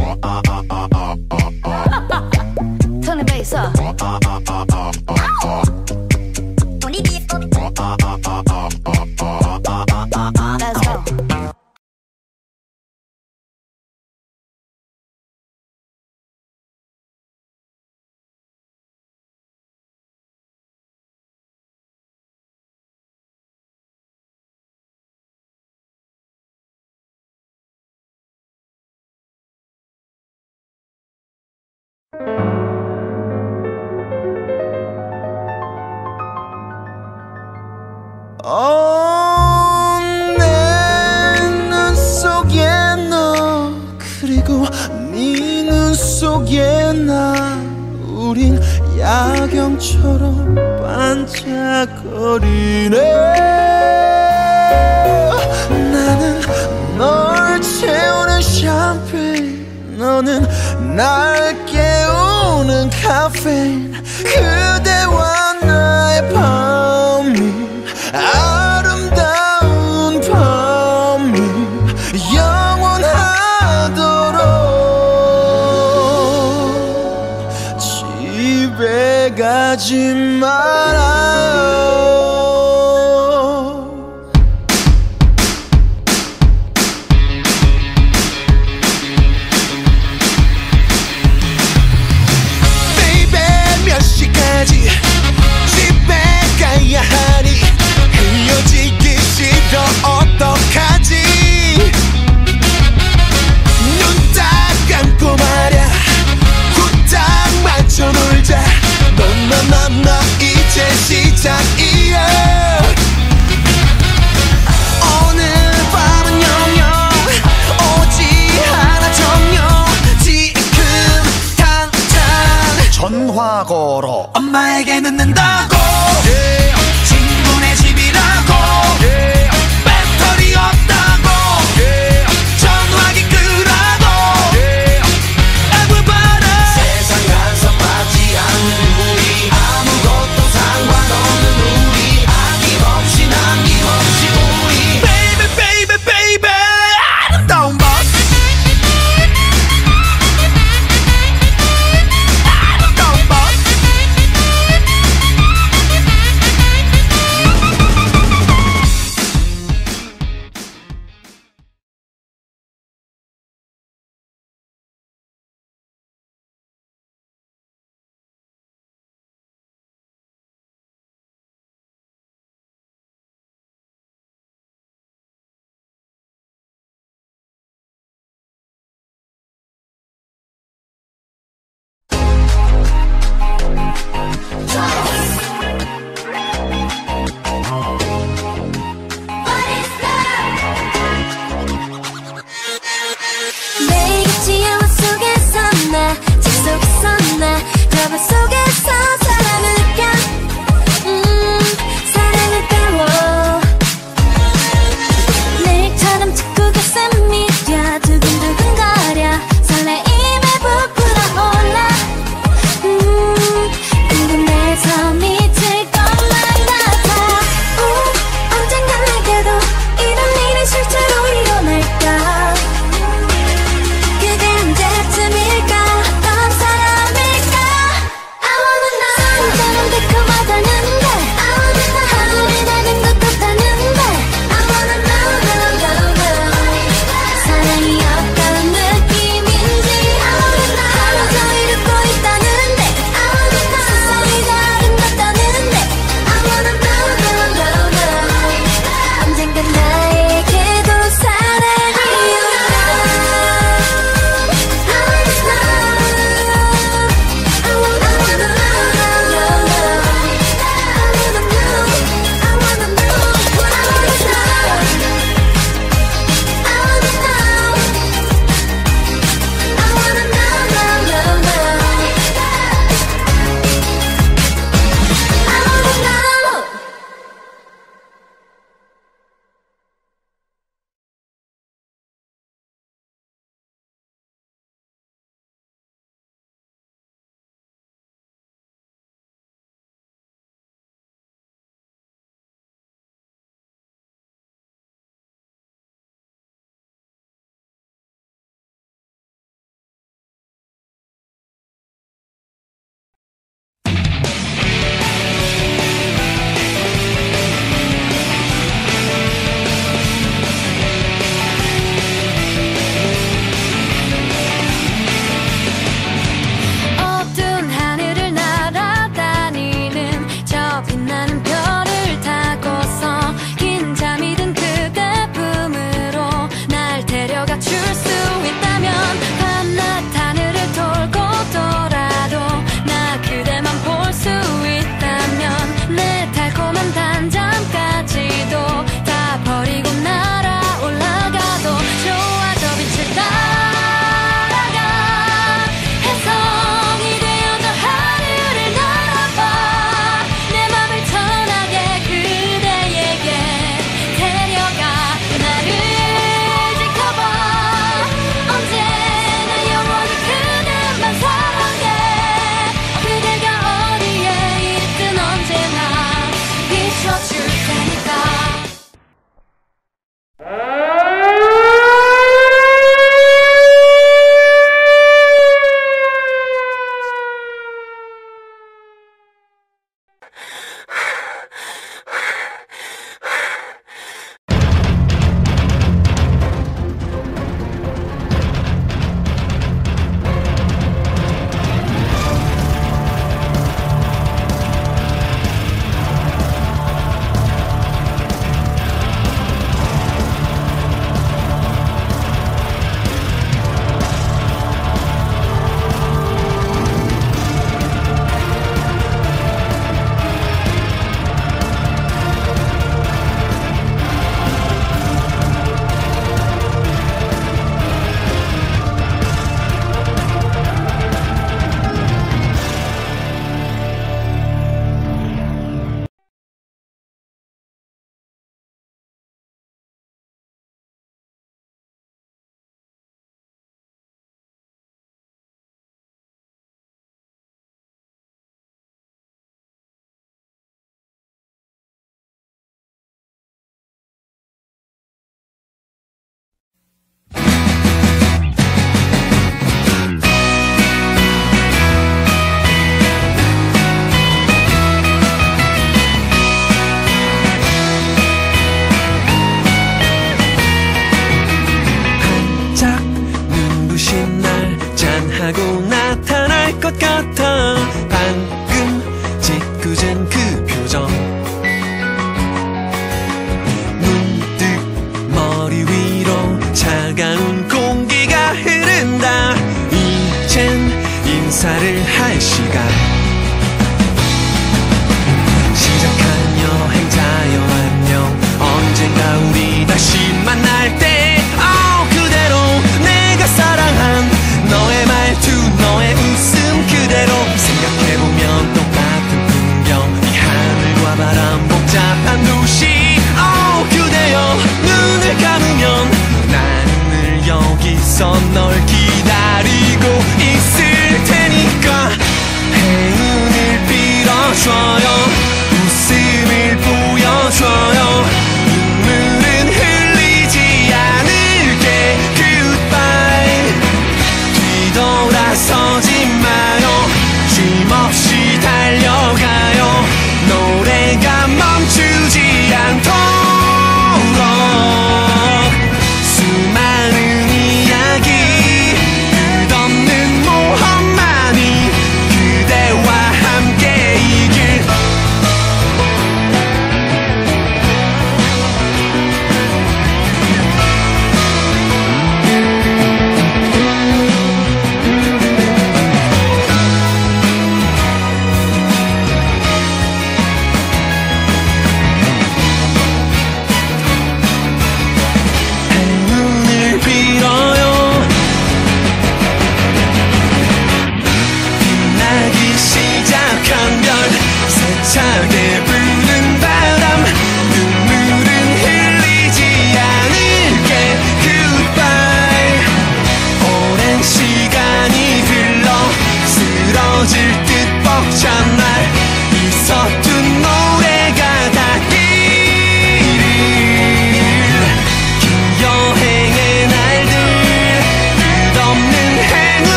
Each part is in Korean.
ah, ah, ah, ah, uh. uh, uh, uh 속에 나 우린 야경처럼 반짝거리네. 나는 널 채우는 샴페인 너는 날 깨우는 카페인. 그대와 나의 밤이 아 de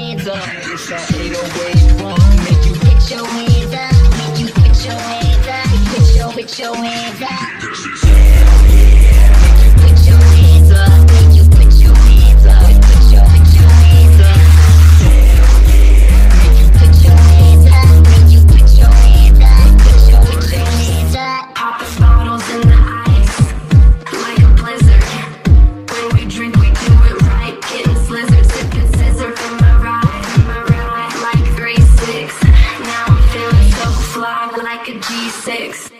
hands up. It's that 808 won't make you put your hands up. Make you put your hands up. Put your, put your hands up. This is G six.